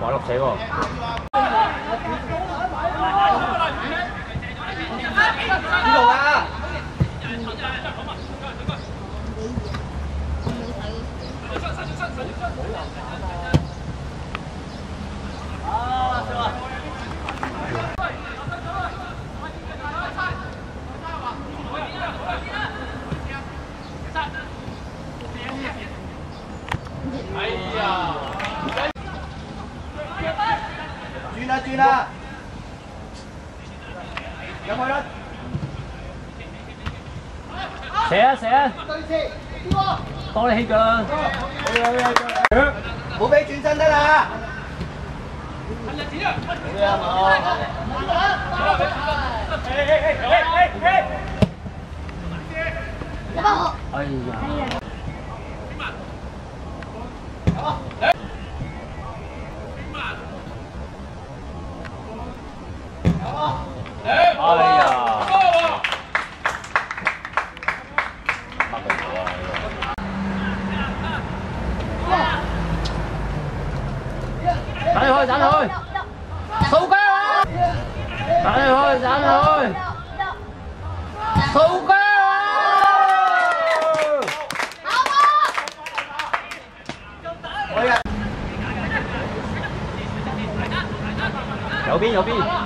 玩落水喎。你啊！啊，哎呀！转啊转啊！有冇人？射啊射啊！多你起脚，冇俾转身得啦！哎呀！哎呀！đánh thôi đánh thôi sâu cá đánh thôi đánh thôi sâu cá Hãy subscribe cho kênh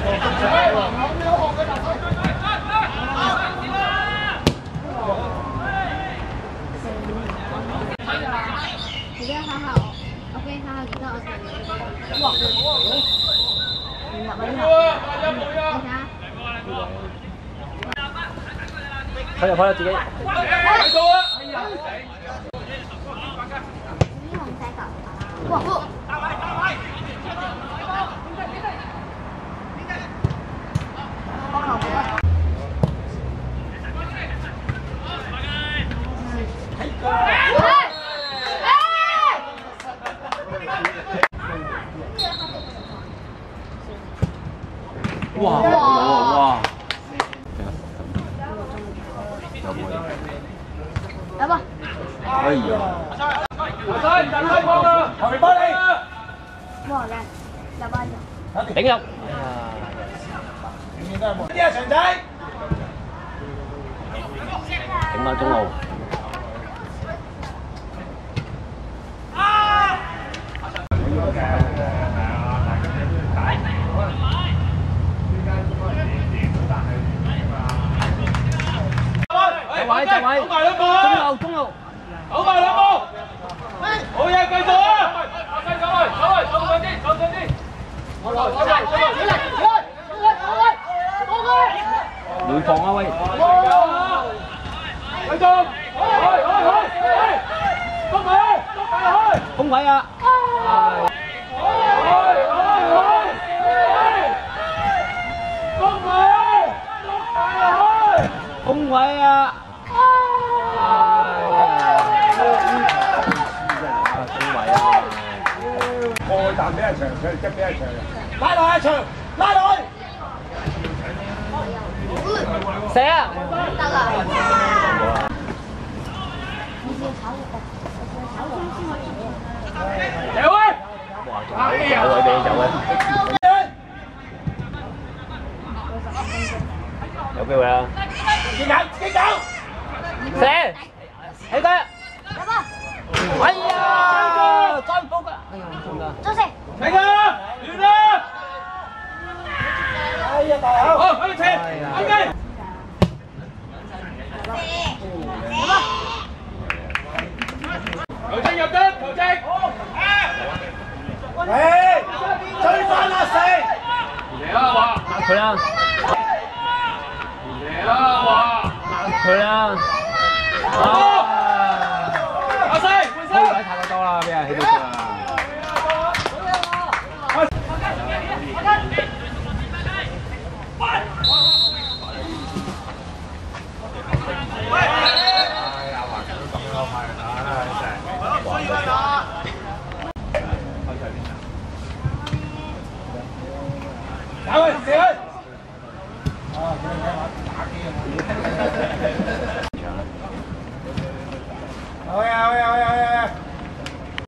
记得卡号，OK 卡号记得我传你。哇哇哇哇！来吧，哎呀，大山，大山，大山光了，后面包你。哇嘞，来包你。顶上。啊，长仔，顶 không phải ạ à. không phải ạ Ôi, tạm bé trời, chắc bé trời. Lại rồi, trời. Lại rồi. Xe. Được rồi. Chịu ơi. Chậu ơi đi chậu ơi. Chậu kêu Đi chậu, đi chậu. Xe. Thấy ta. Ai da, con phục ạ. Cho xe. Thành ra, đi đi. Ai da, tài không? Ờ, anh xe. Anh đây. Xe. 哎，最快打死！来啊，去啦！来啊，去啦！